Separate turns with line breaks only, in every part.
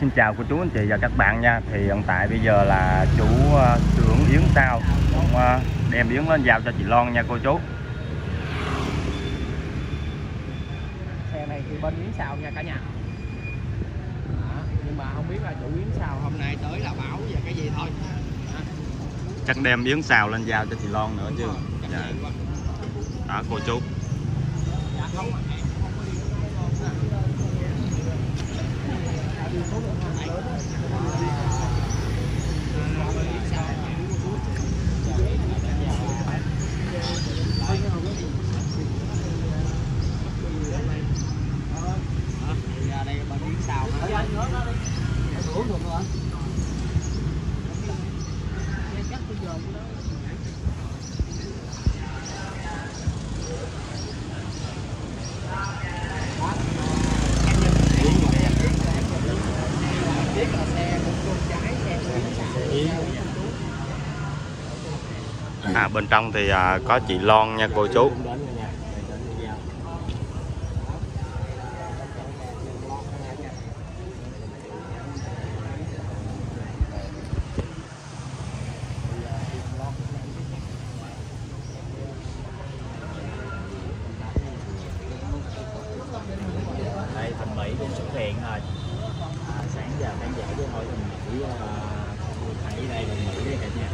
Xin chào cô chú anh chị và các bạn nha. Thì hiện tại bây giờ là uh, xưởng Yến Sao cũng uh, đem Yến lên giao cho chị Loan nha cô chú.
Xe này thì bên Yến Sao nha cả nhà. Nhưng mà không biết là chủ Yến Sao hôm nay tới là báo về cái gì thôi.
Chắc đem Yến Sao lên giao cho chị Loan nữa chứ.
Đúng rồi, chắc
Dạ. Đó cô chú.
Dạ, không mà em không có đi vô luôn á. Tại vì số lượng hàng lớn á. À, bên Yến Sao là chủ của chú. Đó, thì ra đây bên Yến Sao ha. biết là xe của cô trái xe của Yến Sao
À bên trong thì à, có chị Loan nha cô chú
đây thẩm mỹ cũng xuất hiện rồi à, sáng giờ thôi mình thử ờ, thấy đây mình thử đây cả nhà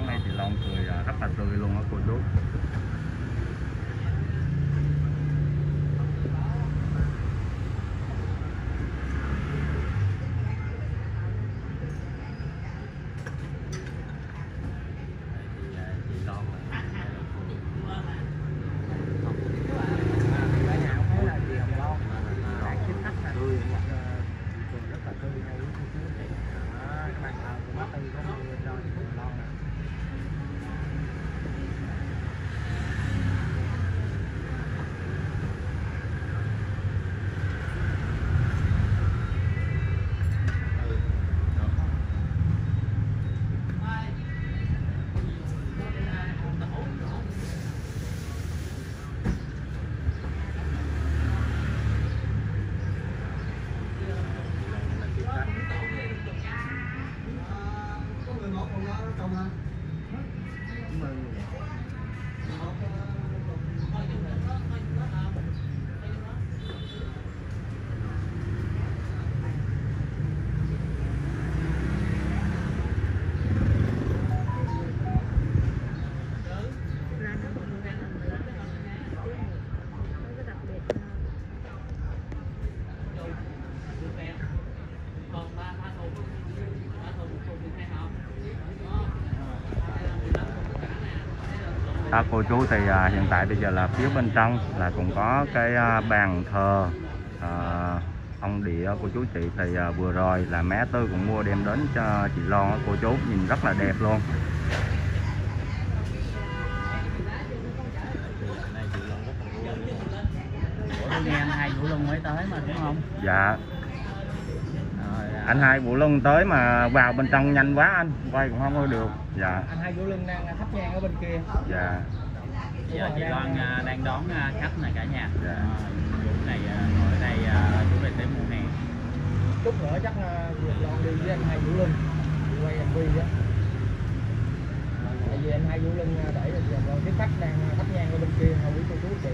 à, Sáng cười à, rất là tươi luôn á cô chú
cả nhà cũng thấy là chị Hồng Loan đạt chính thách nè Ờ, trường rất là tươi hay cô chú anh chị Đó, cái bàn thờ của bác Tư có mua cho chị Hồng Loan nè
đó, cô chú thì à, hiện tại bây giờ là phía bên trong là cũng có cái à, bàn thờ à, ông địa cô chú chị thì à, vừa rồi là mé tư cũng mua đem đến cho chị Loan á, cô chú nhìn rất là đẹp luôn.
Hai Vũ Luân mới tới mà đúng không?
Dạ anh hai Vũ Luân tới mà vào bên trong nhanh quá anh. Quay cũng không có được. Dạ.
Anh hai Vũ Linh đang thắp nhang ở bên kia.
Dạ.
Giờ chị Loan à, đang đón à, khách này cả nhà.
Dạ.
à, lúc này à, ngồi ở đây à, chú này tới mua hàng
chút nữa chắc là Việt Loan đi với anh hai Vũ Linh quay MV á. Tại vì anh hai Vũ Linh để rồi giờ tiếp khách đang thắp nhang ở bên kia không biết cô chú chị.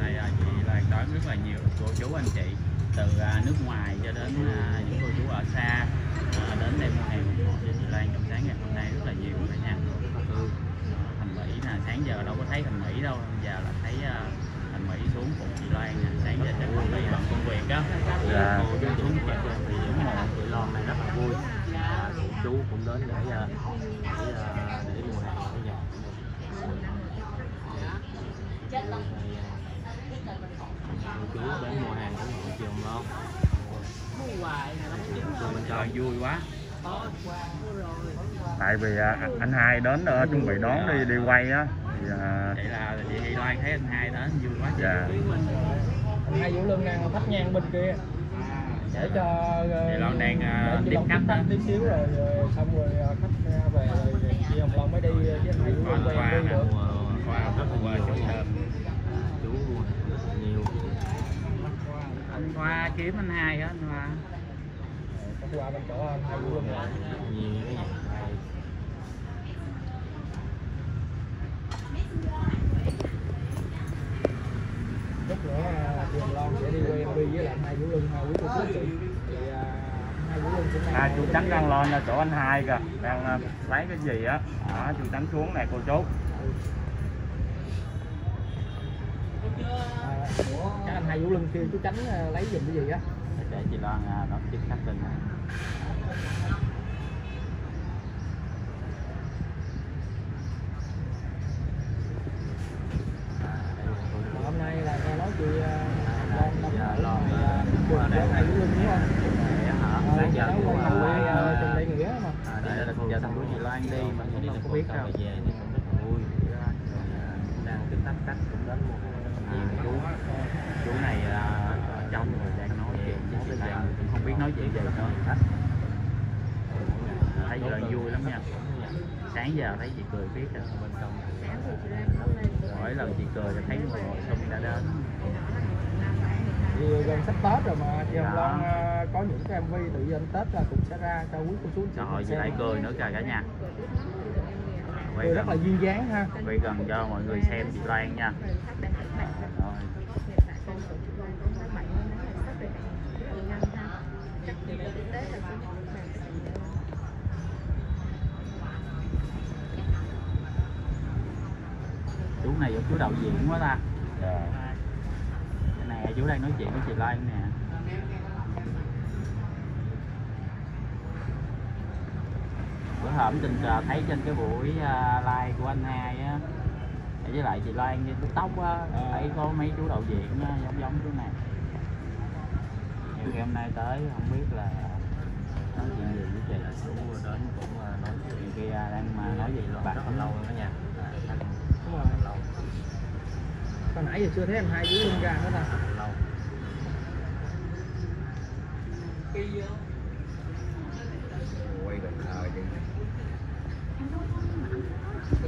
Này à, chị Loan đón rất là cô chú anh chị từ à, nước ngoài cho đến à, những cô chú ở xa à, đến đây mua hàng ủng hộ cho chị Loan trong sáng ngày hôm nay rất là nhiều cả nhà ừ. thành Mỹ nè sáng giờ đâu có thấy thành Mỹ đâu giờ là thấy à, thành Mỹ xuống phụ chị Loan nè sáng giờ chắc thành Mỹ bận công việc á
Dạ.
cô chú xuống thì ủng hộ chị Loan này rất là vui à, cô chú cũng đến để à, để, à, để mua hàng ở nhà chú đến mua chị Hồng Loan mình trời vui quá.
Tại vì à, anh hai đến ờ, chuẩn bị đón đi đi quay á thì à,
vậy là chị Thị Loan thấy anh hai đó vui quá. Chị
dạ.
Anh hai Vũ Lương đang thắp nhang bên kia. Để cho ờ,
Thì Loan đang, ờ,
để
tiếp khách đó.
tí xíu rồi ờ, xong rồi ờ, khách về rồi chị Hồng Loan mới đi với anh hai Vũ
qua
Lương
qua
quen đi được
qua rất qua chỗ thơm chú rất là nhiều anh Khoa kiếm anh hai á, anh Khoa
Có à, qua bên chỗ anh hai luôn rồi. chút nữa sẽ đi quen đi với lại hai Vũ lưng hai chú thì hai Vũ cũng đang
hai chú tránh đang lên ở chỗ anh hai kìa. Đang à, lấy cái gì á? Đó, chú tránh xuống này cô chú.
À, chắc anh hai Vũ Lương kêu chú tránh ờ, lấy giùm cái gì á.
Để chị Loan à, đón tiếp khách bên này. À,
hôm nay là nghe nói chị ờ, Loan năm
Dạ,
ngoài,
à,
ờ, của anh hai Vũ Lương đúng không?
Sáng giờ
cháu
cũng
quay
là
quay ờ, trong đây nghĩa mà.
à, đây là giờ thằng của chị Loan đi mà không biết đâu về thì cũng rất là vui đang tiếp tắt khách cũng đến một nhiều chú chú này à, ở trong rồi đang nói chuyện với chị Loan cũng không biết nói chuyện gì nữa thấy chị Loan vui lắm nha. Sáng giờ thấy chị cười biết ở bên trong. Mỗi lần chị cười là thấy người xung đã đến.
Thì gần sắp Tết rồi mà. Chị Hồng
Dạ.
Loan ờ, có những cái MV tự nhiên Tết là cũng sẽ ra cho quý cô chú chị
trời chị
xem.
lại cười nữa kìa cả nhà. Quay
cười rất là duyên dáng ha.
Quay gần cho mọi người xem chị Loan nha. Rồi chú này chú đạo diễn quá ta.
Dạ.
Cái này chú đang nói chuyện với chị Loan nè. Bữa hổm tình cờ thấy trên cái buổi uh, live của anh hai á với lại chị Loan tóc tóc á
Ờ.
thấy có mấy chú đạo diễn giống giống chú này khi hôm nay tới không biết là nói chuyện gì với chị. Chú đến cũng ờ, nói chuyện kia đang mà nói gì bạn rất là lâu rồi đó nha.
Đúng rồi.
Lâu
hồi nãy giờ chưa thấy anh hai Vũ Lương ra nữa ta
lâu